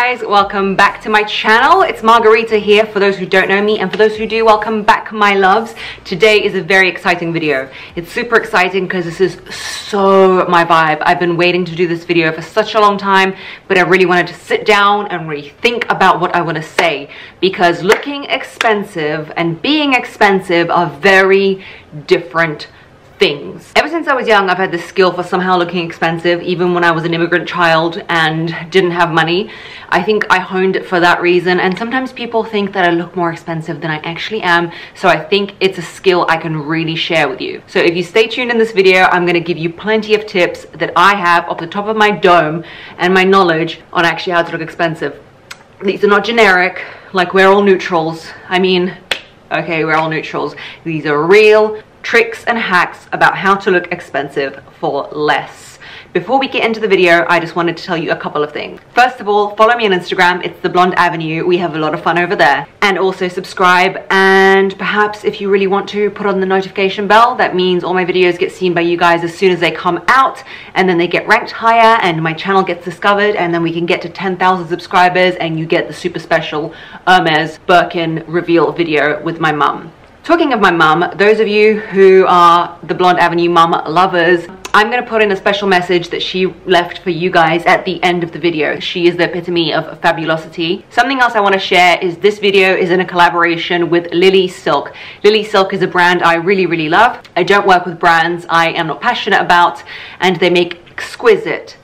guys, welcome back to my channel. It's Margarita here for those who don't know me and for those who do, welcome back my loves. Today is a very exciting video. It's super exciting because this is so my vibe. I've been waiting to do this video for such a long time, but I really wanted to sit down and rethink about what I want to say because looking expensive and being expensive are very different things. Ever since I was young, I've had this skill for somehow looking expensive, even when I was an immigrant child and didn't have money. I think I honed it for that reason. And sometimes people think that I look more expensive than I actually am. So I think it's a skill I can really share with you. So if you stay tuned in this video, I'm gonna give you plenty of tips that I have off the top of my dome and my knowledge on actually how to look expensive. These are not generic, like we're all neutrals. I mean, okay, we're all neutrals. These are real tricks and hacks about how to look expensive for less. Before we get into the video, I just wanted to tell you a couple of things. First of all, follow me on Instagram. It's The Blonde Avenue. We have a lot of fun over there. And also subscribe. And perhaps if you really want to, put on the notification bell. That means all my videos get seen by you guys as soon as they come out. And then they get ranked higher and my channel gets discovered. And then we can get to 10,000 subscribers and you get the super special Hermes Birkin reveal video with my mum. Talking of my mum, those of you who are the Blonde Avenue mum lovers, I'm going to put in a special message that she left for you guys at the end of the video. She is the epitome of fabulosity. Something else I want to share is this video is in a collaboration with Lily Silk. Lily Silk is a brand I really, really love. I don't work with brands I am not passionate about and they make exquisite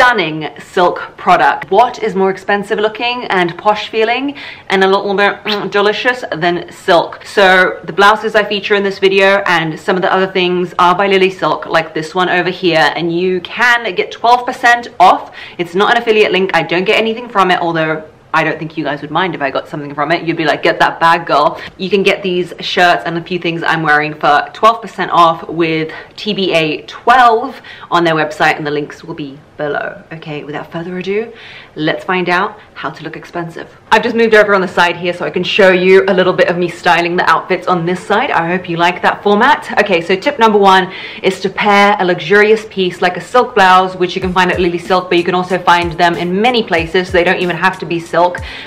stunning silk product. What is more expensive looking and posh feeling and a little bit delicious than silk? So the blouses I feature in this video and some of the other things are by Lily Silk, like this one over here. And you can get 12% off. It's not an affiliate link. I don't get anything from it, although I don't think you guys would mind if I got something from it. You'd be like, get that bag, girl. You can get these shirts and a few things I'm wearing for 12% off with TBA 12 on their website, and the links will be below. Okay, without further ado, let's find out how to look expensive. I've just moved over on the side here so I can show you a little bit of me styling the outfits on this side. I hope you like that format. Okay, so tip number one is to pair a luxurious piece like a silk blouse, which you can find at Lily Silk, but you can also find them in many places. So they don't even have to be silk,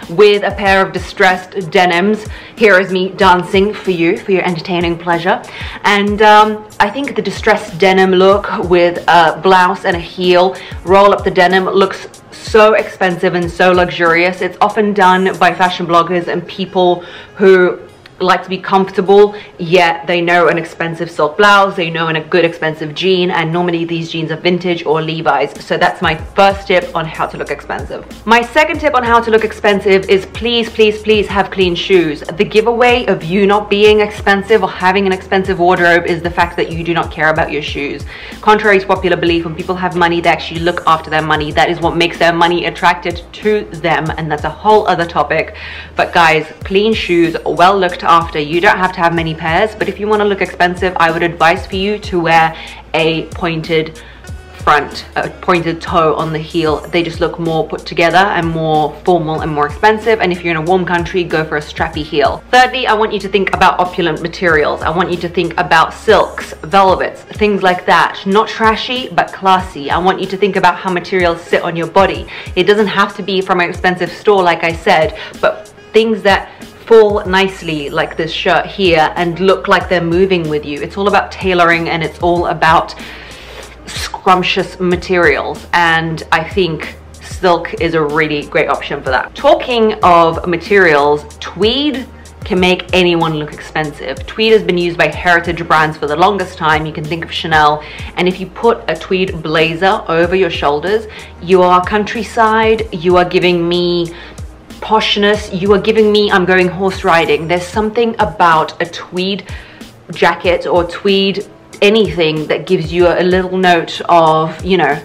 with a pair of distressed denims. Here is me dancing for you, for your entertaining pleasure. And um, I think the distressed denim look with a blouse and a heel roll up the denim looks so expensive and so luxurious. It's often done by fashion bloggers and people who like to be comfortable yet they know an expensive silk blouse they know in a good expensive jean and normally these jeans are vintage or levi's. So that's my first tip on how to look expensive. My second tip on how to look expensive is please please please have clean shoes. The giveaway of you not being expensive or having an expensive wardrobe is the fact that you do not care about your shoes. Contrary to popular belief when people have money they actually look after their money. That is what makes their money attracted to them and that's a whole other topic. But guys clean shoes well looked after. You don't have to have many pairs, but if you want to look expensive, I would advise for you to wear a pointed front, a pointed toe on the heel. They just look more put together and more formal and more expensive. And if you're in a warm country, go for a strappy heel. Thirdly, I want you to think about opulent materials. I want you to think about silks, velvets, things like that. Not trashy, but classy. I want you to think about how materials sit on your body. It doesn't have to be from an expensive store, like I said, but things that fall nicely like this shirt here and look like they're moving with you. It's all about tailoring and it's all about scrumptious materials and I think silk is a really great option for that. Talking of materials, tweed can make anyone look expensive. Tweed has been used by heritage brands for the longest time. You can think of Chanel. And if you put a tweed blazer over your shoulders, you are countryside, you are giving me poshness you are giving me I'm going horse riding. There's something about a tweed jacket or tweed anything that gives you a little note of, you know,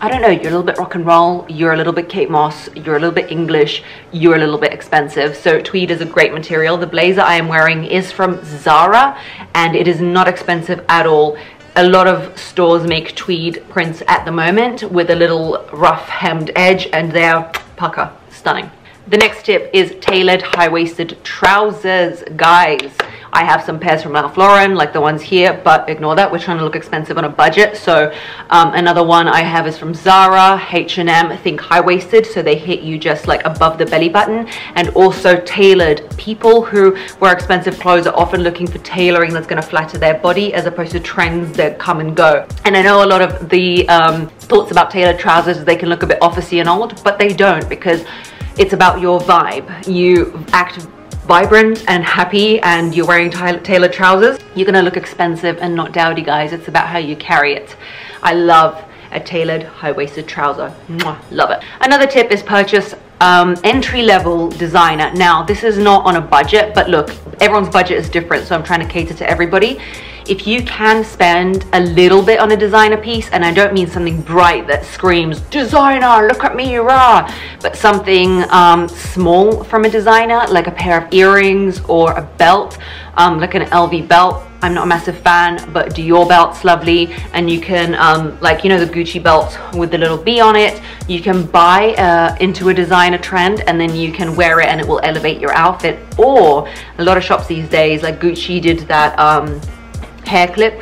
I don't know, you're a little bit rock and roll, you're a little bit Kate Moss, you're a little bit English, you're a little bit expensive. So tweed is a great material. The blazer I am wearing is from Zara and it is not expensive at all a lot of stores make tweed prints at the moment with a little rough hemmed edge and they're pucker, stunning. The next tip is tailored high-waisted trousers, guys. I have some pairs from Ralph Lauren, like the ones here, but ignore that. We're trying to look expensive on a budget. So um, another one I have is from Zara, H&M, think high-waisted, so they hit you just like above the belly button, and also tailored. People who wear expensive clothes are often looking for tailoring that's gonna flatter their body as opposed to trends that come and go. And I know a lot of the um, thoughts about tailored trousers, they can look a bit officey and old, but they don't because it's about your vibe. You act vibrant and happy and you're wearing tailored trousers, you're gonna look expensive and not dowdy, guys. It's about how you carry it. I love a tailored high-waisted trouser. Mwah, love it. Another tip is purchase um, entry-level designer. Now, this is not on a budget, but look, everyone's budget is different, so I'm trying to cater to everybody if you can spend a little bit on a designer piece, and I don't mean something bright that screams, designer, look at me, rah, but something um, small from a designer, like a pair of earrings or a belt, um, like an LV belt. I'm not a massive fan, but Dior belt's lovely. And you can, um, like, you know, the Gucci belt with the little B on it, you can buy uh, into a designer trend and then you can wear it and it will elevate your outfit. Or a lot of shops these days, like Gucci did that, um, hair clip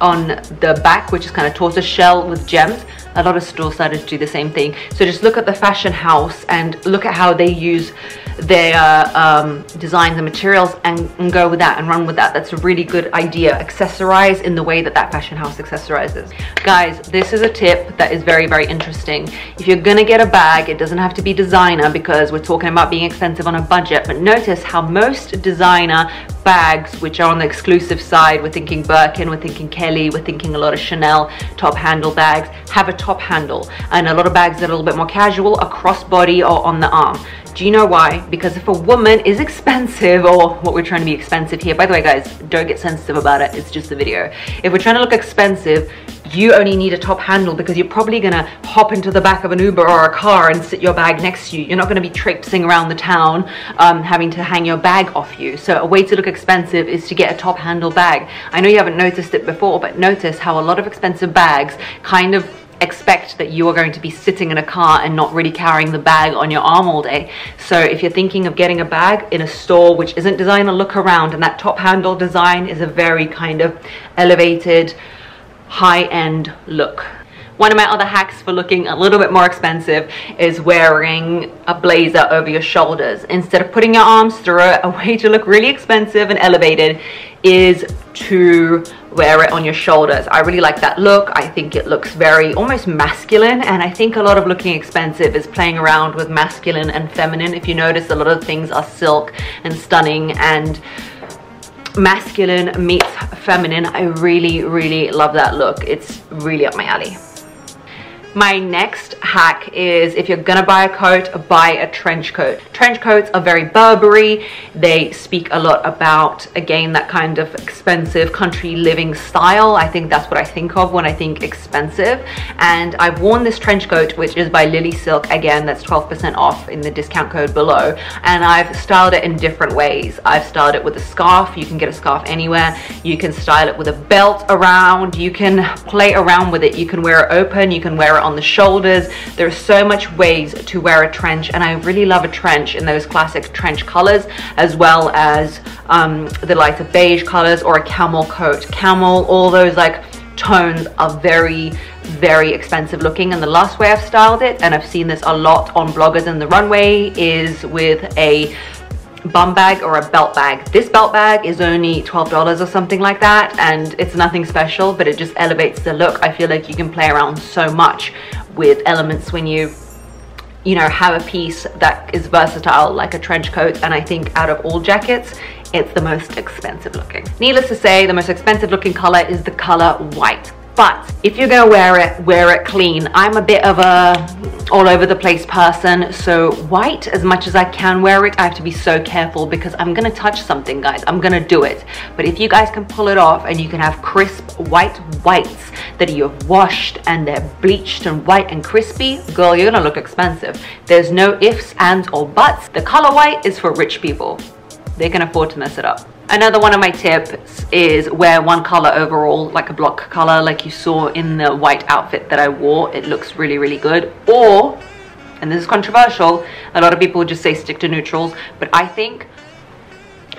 on the back, which is kind of tortoise shell with gems. A lot of stores started to do the same thing. So just look at the fashion house and look at how they use their um, designs and materials and, and, go with that and run with that. That's a really good idea. Accessorize in the way that that fashion house accessorizes. Guys, this is a tip that is very, very interesting. If you're gonna get a bag, it doesn't have to be designer because we're talking about being expensive on a budget, but notice how most designer bags, which are on the exclusive side, we're thinking Birkin, we're thinking Kelly, we're thinking a lot of Chanel top handle bags, have a top handle. And a lot of bags that are a little bit more casual are crossbody or on the arm. Do you know why? Because if a woman is expensive, or what we're trying to be expensive here, by the way guys, don't get sensitive about it, it's just a video. If we're trying to look expensive, you only need a top handle because you're probably gonna hop into the back of an Uber or a car and sit your bag next to you. You're not gonna be traipsing around the town um, having to hang your bag off you. So a way to look expensive is to get a top handle bag. I know you haven't noticed it before, but notice how a lot of expensive bags kind of expect that you are going to be sitting in a car and not really carrying the bag on your arm all day. So if you're thinking of getting a bag in a store which isn't designed to look around and that top handle design is a very kind of elevated, high-end look. One of my other hacks for looking a little bit more expensive is wearing a blazer over your shoulders. Instead of putting your arms through it, a way to look really expensive and elevated is to wear it on your shoulders. I really like that look. I think it looks very almost masculine and I think a lot of looking expensive is playing around with masculine and feminine. If you notice a lot of things are silk and stunning and masculine meets feminine. I really, really love that look. It's really up my alley. My next hack is if you're gonna buy a coat, buy a trench coat. Trench coats are very Burberry. They speak a lot about, again, that kind of expensive country living style. I think that's what I think of when I think expensive. And I've worn this trench coat, which is by Lily Silk. Again, that's 12% off in the discount code below. And I've styled it in different ways. I've styled it with a scarf. You can get a scarf anywhere. You can style it with a belt around. You can play around with it. You can wear it open. You can wear it on the shoulders. There are so much ways to wear a trench and I really love a trench in those classic trench colors as well as um, the lighter beige colors or a camel coat. Camel, all those like tones are very very expensive looking and the last way I've styled it and I've seen this a lot on bloggers in the runway is with a bum bag or a belt bag. This belt bag is only $12 or something like that and it's nothing special but it just elevates the look. I feel like you can play around so much with elements when you you know have a piece that is versatile like a trench coat and I think out of all jackets it's the most expensive looking. Needless to say the most expensive looking color is the color white but if you're gonna wear it, wear it clean. I'm a bit of a all over the place person, so white, as much as I can wear it, I have to be so careful because I'm gonna touch something, guys. I'm gonna do it. But if you guys can pull it off and you can have crisp white whites that you've washed and they're bleached and white and crispy, girl, you're gonna look expensive. There's no ifs, ands, or buts. The color white is for rich people. They can afford to mess it up. Another one of my tips is wear one color overall, like a block color, like you saw in the white outfit that I wore. It looks really, really good. Or, and this is controversial, a lot of people just say stick to neutrals, but I think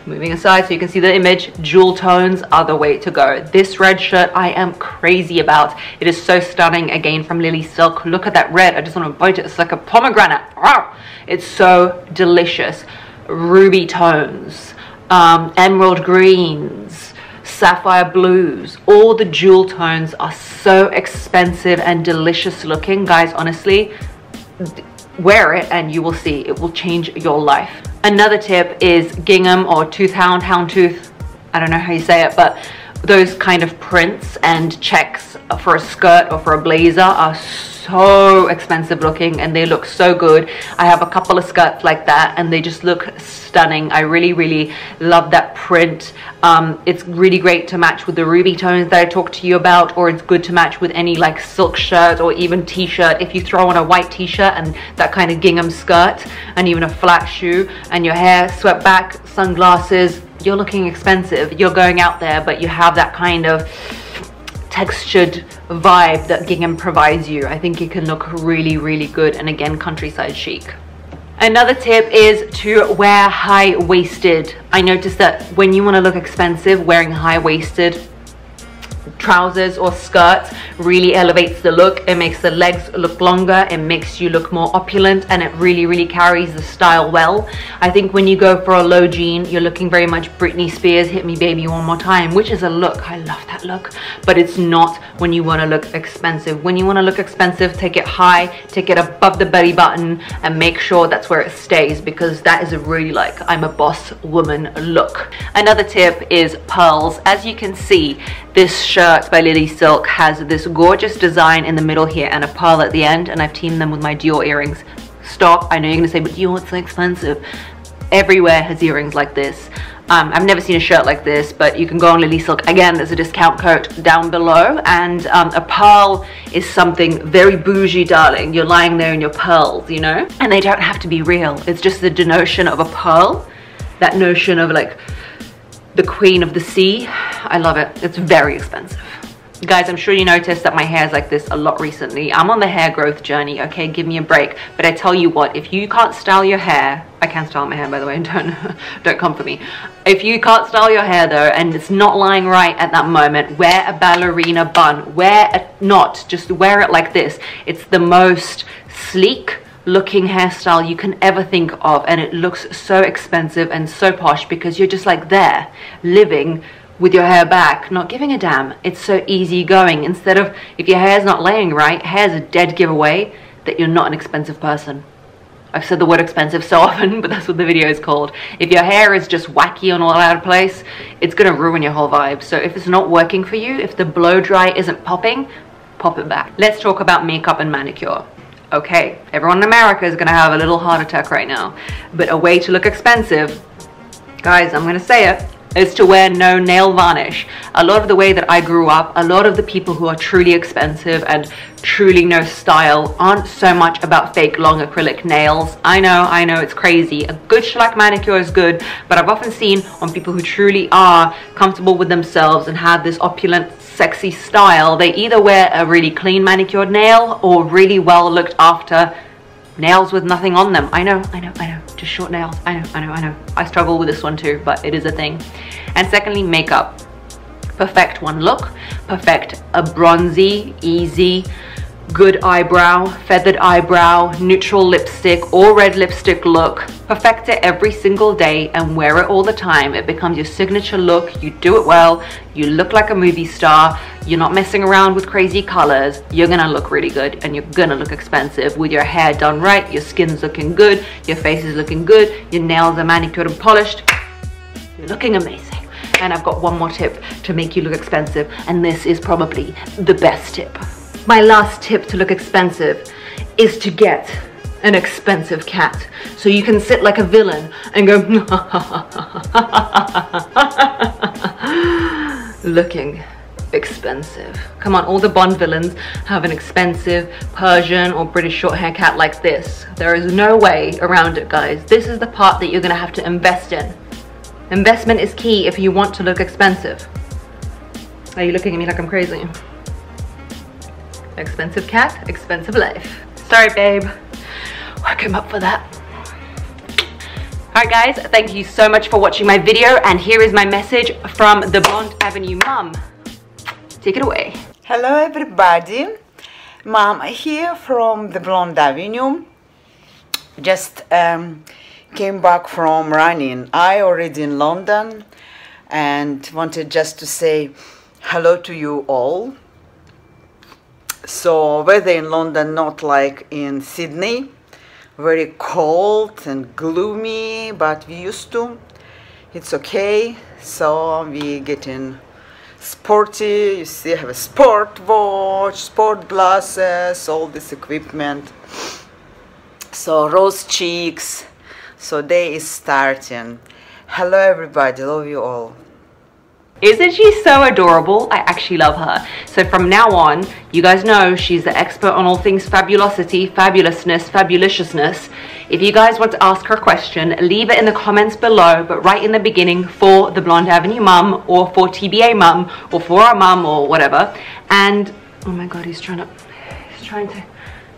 moving aside so you can see the image jewel tones are the way to go. This red shirt i am crazy about. It is so stunning again from lily silk. Look at that red. I just want to bite it. It's like a pomegranate. It's so delicious ruby tones um, emerald greens sapphire blues. All the jewel tones are so expensive and delicious looking. Guys honestly wear it and you will see. It will change your life. Another tip is gingham or tooth hound hound tooth. I don't know how you say it but those kind of prints and checks for a skirt or for a blazer are so expensive looking and they look so good. I have a couple of skirts like that and they just look stunning. I really really love that print. Um, it's really great to match with the ruby tones that i talked to you about or it's good to match with any like silk shirt or even t-shirt. If you throw on a white t-shirt and that kind of gingham skirt and even a flat shoe and your hair swept back sunglasses you're looking expensive. You're going out there but you have that kind of textured vibe that gingham provides you i think it can look really really good and again countryside chic Another tip is to wear high-waisted. I noticed that when you want to look expensive, wearing high-waisted trousers or skirts really elevates the look. It makes the legs look longer. It makes you look more opulent and it really really carries the style well. I think when you go for a low jean you're looking very much Britney Spears hit me baby one more time which is a look. I love that look. But it's not when you want to look expensive. When you want to look expensive take it high take it above the belly button and make sure that's where it stays because that is a really like I'm a boss woman look. Another tip is pearls. As you can see this shirt by Lily Silk has this gorgeous design in the middle here and a pearl at the end and I've teamed them with my Dior earrings. Stop, I know you're gonna say, but Dior, it's so expensive. Everywhere has earrings like this. Um, I've never seen a shirt like this, but you can go on Lily Silk. Again, there's a discount code down below. And um, a pearl is something very bougie, darling. You're lying there in your pearls, you know? And they don't have to be real. It's just the denotion of a pearl. That notion of like, the queen of the sea. I love it. It's very expensive. Guys, I'm sure you noticed that my hair is like this a lot recently. I'm on the hair growth journey, okay? Give me a break. But I tell you what, if you can't style your hair, I can't style my hair by the way, don't, don't come for me. If you can't style your hair though, and it's not lying right at that moment, wear a ballerina bun. Wear a knot, just wear it like this. It's the most sleek, looking hairstyle you can ever think of and it looks so expensive and so posh because you're just like there living with your hair back not giving a damn it's so easy going instead of if your hair's not laying right hair's a dead giveaway that you're not an expensive person I've said the word expensive so often, but that's what the video is called. If your hair is just wacky and all out of place, it's gonna ruin your whole vibe. So if it's not working for you, if the blow dry isn't popping, pop it back. Let's talk about makeup and manicure okay, everyone in America is gonna have a little heart attack right now. But a way to look expensive, guys, I'm gonna say it, is to wear no nail varnish. A lot of the way that I grew up, a lot of the people who are truly expensive and truly no style aren't so much about fake long acrylic nails. I know, I know, it's crazy. A good shellac manicure is good, but I've often seen on people who truly are comfortable with themselves and have this opulent sexy style, they either wear a really clean manicured nail or really well looked after nails with nothing on them. I know, I know, I know, just short nails. I know, I know, I know. I struggle with this one too, but it is a thing. And secondly, makeup. Perfect one look, perfect a bronzy, easy, good eyebrow, feathered eyebrow, neutral lipstick or red lipstick look. Perfect it every single day and wear it all the time. It becomes your signature look. You do it well. You look like a movie star. You're not messing around with crazy colors. You're gonna look really good and you're gonna look expensive with your hair done right. Your skin's looking good. Your face is looking good. Your nails are manicured and polished. You're looking amazing. And I've got one more tip to make you look expensive and this is probably the best tip. My last tip to look expensive is to get an expensive cat. So you can sit like a villain and go looking expensive. Come on, all the Bond villains have an expensive Persian or British short hair cat like this. There is no way around it, guys. This is the part that you're gonna have to invest in. Investment is key if you want to look expensive. Are you looking at me like I'm crazy? Expensive cat, expensive life. Sorry, babe. I came up for that. Alright guys, thank you so much for watching my video and here is my message from the Blonde Avenue mum. Take it away. Hello everybody, mom here from the Blonde Avenue. Just um, came back from running. I already in London and wanted just to say hello to you all. So weather in London not like in Sydney very cold and gloomy, but we used to. It's okay. So we getting sporty. You see, I have a sport watch, sport glasses, all this equipment. So rose cheeks. So day is starting. Hello everybody, love you all. Isn't she so adorable? I actually love her. So from now on, you guys know she's the expert on all things fabulosity, fabulousness, fabulousness. If you guys want to ask her a question, leave it in the comments below, but right in the beginning for the Blonde Avenue mum or for TBA mum or for our mum or whatever. And, oh my God, he's trying to, he's trying to,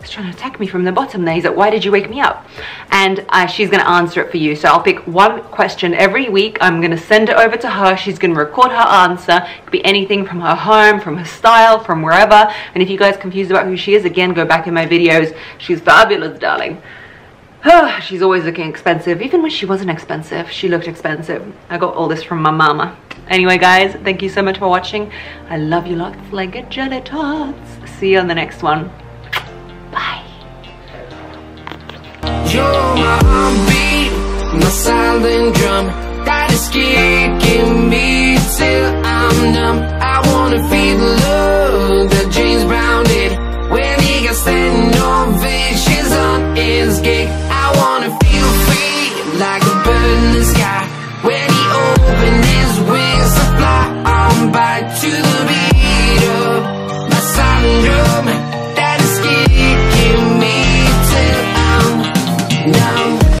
He's trying to attack me from the bottom there. He's like, why did you wake me up? And uh, she's going to answer it for you. So I'll pick one question every week. I'm going to send it over to her. She's going to record her answer. It could be anything from her home, from her style, from wherever. And if you guys confused about who she is, again, go back in my videos. She's fabulous, darling. she's always looking expensive. Even when she wasn't expensive, she looked expensive. I got all this from my mama. Anyway, guys, thank you so much for watching. I love you lots like a jelly tots. See you on the next one. Bye. You're my my silent drum That is kicking me till I'm numb I wanna feel love